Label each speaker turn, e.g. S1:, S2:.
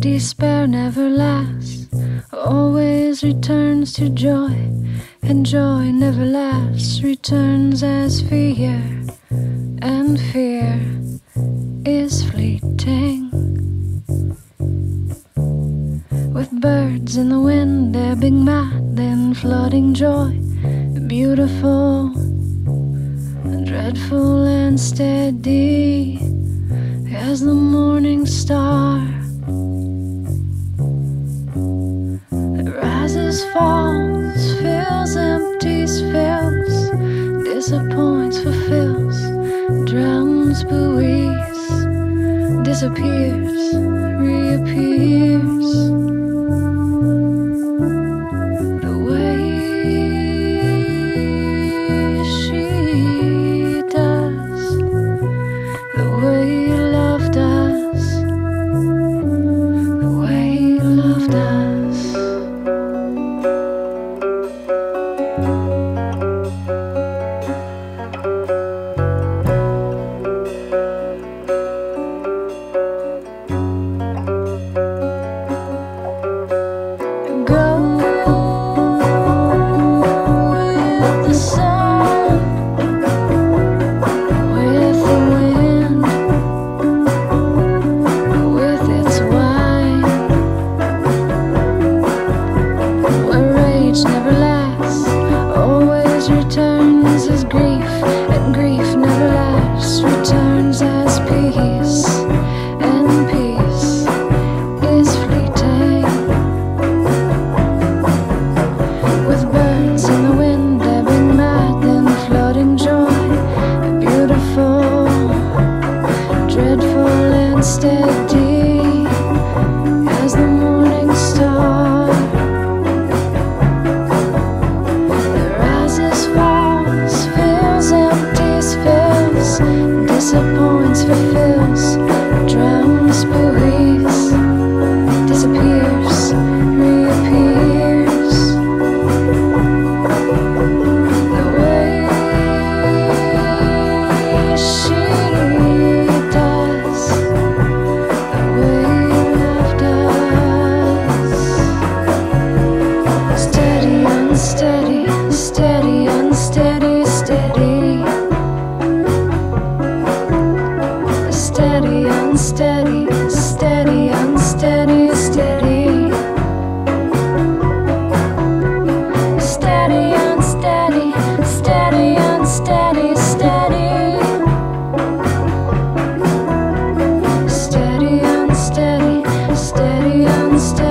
S1: despair never lasts, always returns to joy, and joy never lasts, returns as fear, and fear is fleeting. With birds in the wind they're ebbing mad, then flooding joy, beautiful, dreadful, and steady as the morning star. Drowns, buoys, disappears, reappears. Never lasts, disappoints fulfill monster